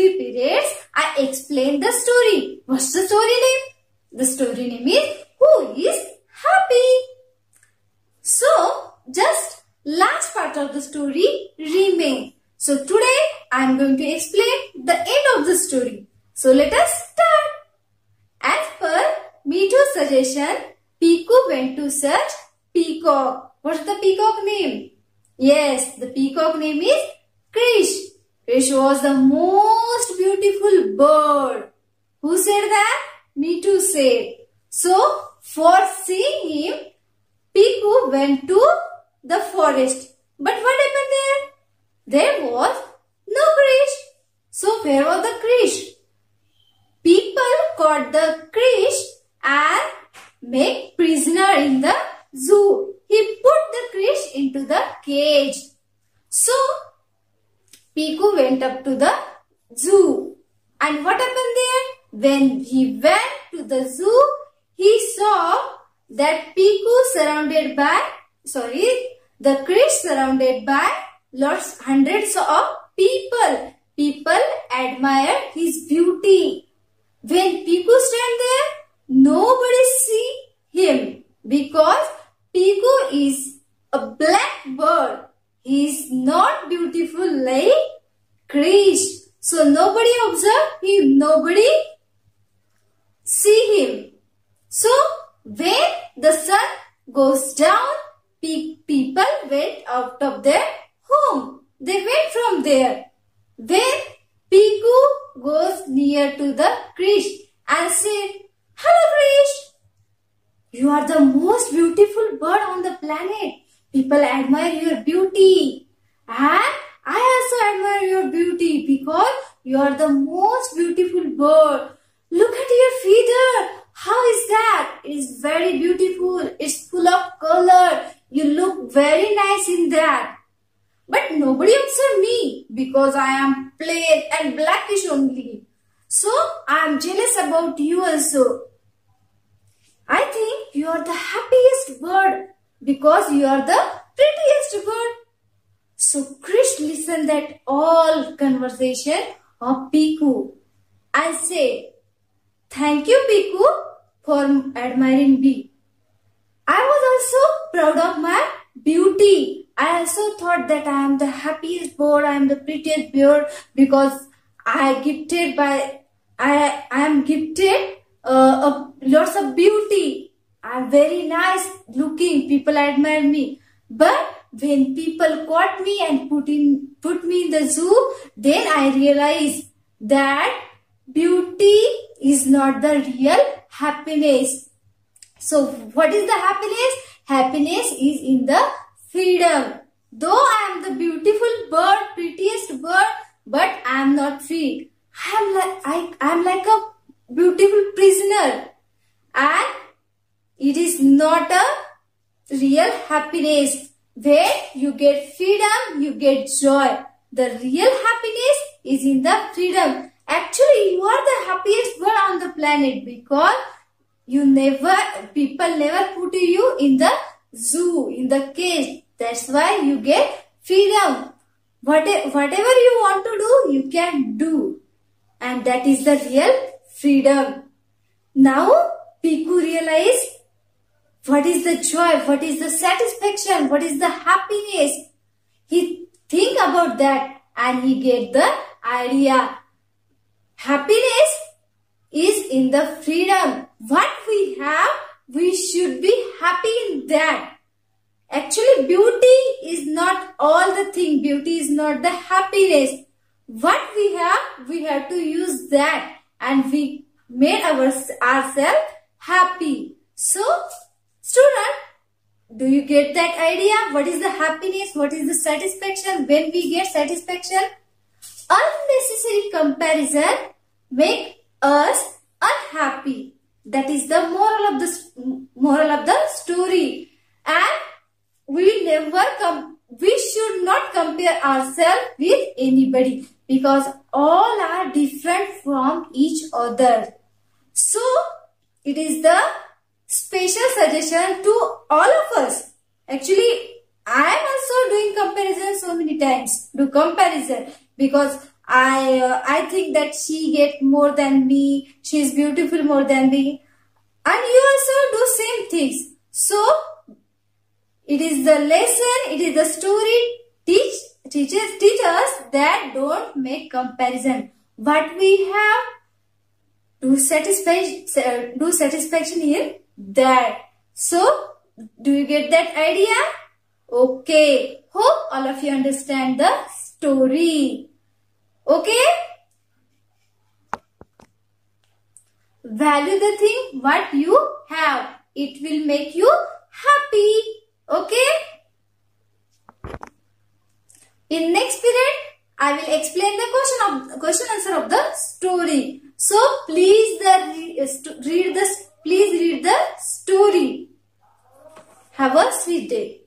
three periods, I explained the story. What's the story name? The story name is Who is Happy? So, just last part of the story remains. So, today I am going to explain the end of the story. So, let us start. As per Mitu's suggestion, Piku went to search peacock. What's the peacock name? Yes, the peacock name is Krish. Krish was the most beautiful bird. Who said that? Mitu said. So, for seeing him, Piku went to the forest. But what happened there? There was no Krish. So, where was the Krish? People caught the Krish and made prisoner in the zoo. He put the Krish into the cage. So, Piku went up to the zoo. And what happened there? When he went to the zoo, he saw that Piku surrounded by, sorry, the Krish surrounded by lots, hundreds of people. People admired his beauty. When Piku stand there, nobody see him because Piku is a black bird. Is not beautiful like Krish. So nobody observe him, nobody see him. So when the sun goes down, people went out of their home. They went from there. When Piku goes near to the Krish and said, Hello Krish, you are the most beautiful bird on the planet. People admire your beauty. And I also admire your beauty because you are the most beautiful bird. Look at your feather. How is that? It is very beautiful. It's full of color. You look very nice in that. But nobody observed me because I am plain and blackish only. So I am jealous about you also. I think you are the happiest bird because you are the prettiest bird. So Krish listened that all conversation of Piku and say, Thank you Piku for admiring me. I was also proud of my beauty. I also thought that I am the happiest bird, I am the prettiest bird because I gifted by I I am gifted uh, lots of beauty. I'm very nice looking. People admire me. But when people caught me and put in put me in the zoo, then I realized that beauty is not the real happiness. So what is the happiness? Happiness is in the freedom. Though I am the beautiful bird, prettiest bird, but I am not free. I am like I, I am like a beautiful prisoner and it is not a real happiness. Where you get freedom you get joy. The real happiness is in the freedom. Actually you are the happiest bird on the planet because you never people never put you in the zoo in the cage. That's why you get freedom. Whatever you want to do you can do. And that is the real freedom. Now Piku realized what is the joy, what is the satisfaction, what is the happiness. He think about that and he get the idea. Happiness is in the freedom. What we have, we should be happy in that. Actually, beauty is not all the thing. Beauty is not the happiness. What we have, we have to use that and we made our, ourselves happy. So, student, do you get that idea? What is the happiness? What is the satisfaction? When we get satisfaction? Unnecessary comparison make us unhappy. That is the moral of the moral of the story. And we never come. We should not compare ourselves with anybody because all are different from each other. So, it is the special suggestion to all of us. Actually, I am also doing comparison so many times. Do comparison because I uh, I think that she get more than me. She is beautiful more than me. And you also do same things. So it is the lesson, it is the story teach teachers teach us that don't make comparison. What we have do satisfaction do satisfaction in that. So do you get that idea? Okay. Hope all of you understand the story. Okay? Value the thing what you have. It will make you happy. Okay? In next period, I will explain the question of question answer of the story. So please the read the please read the story. Have a sweet day.